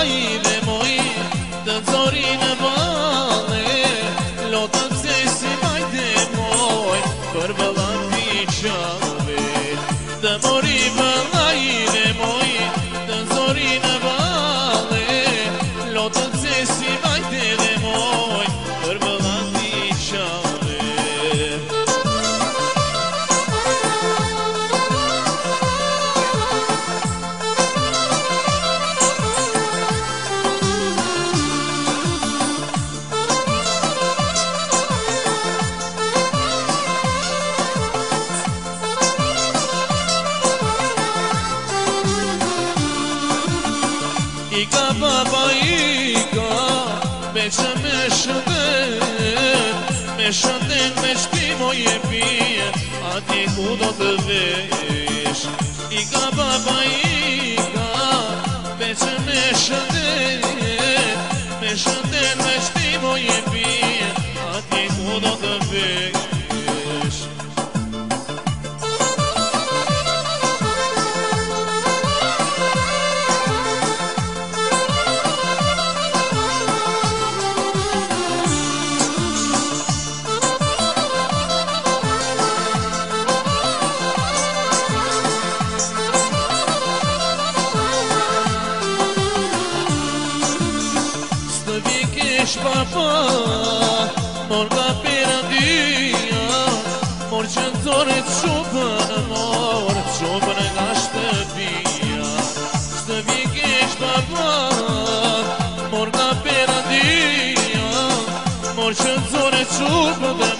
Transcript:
Dhe moj, dhe të zorin e bane Lohë të psesim ajde moj, për vëllan t'i qanë I ka baba i ka Beqe me shëtën Me shëtën me shpimo je pje Ati ku do të vesh I ka baba i ka Beqe me shëtën Me shëtën me shpimo je pje Ati ku do të vesh qëllbi kesh papa Por nga pera dyja Por që në zorit qupë në mor Qupë në nga shtëpia Qëllbi kesh papa Por nga pera dyja Por që në zorit qupë në mor